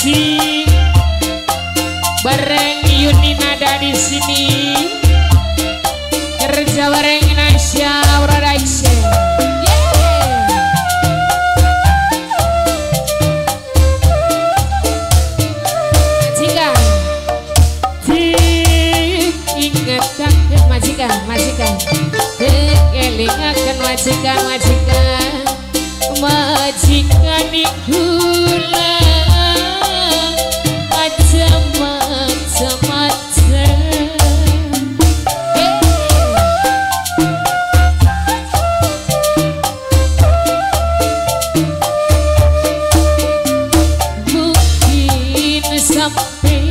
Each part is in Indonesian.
Si bareng Yunina ada di sini. Kerja bareng something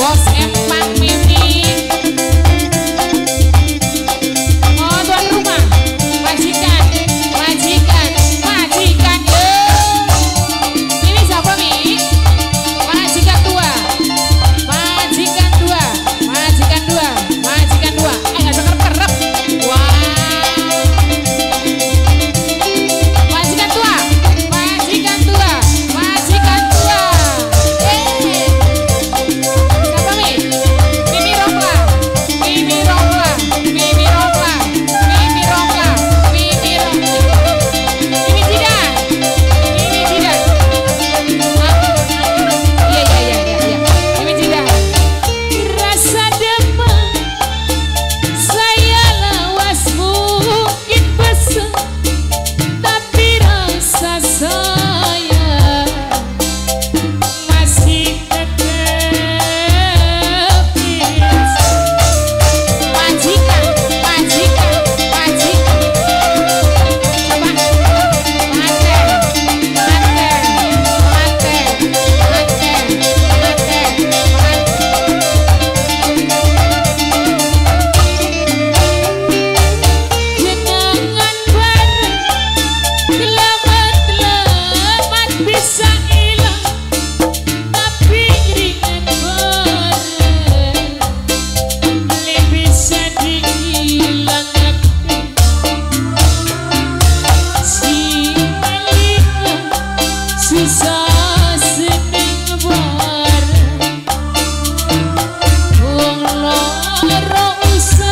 boss. ora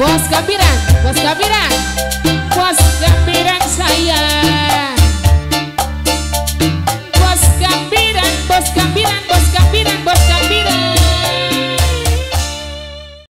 Bos Gambiran, Bos Gambiran Bos Gambiran saya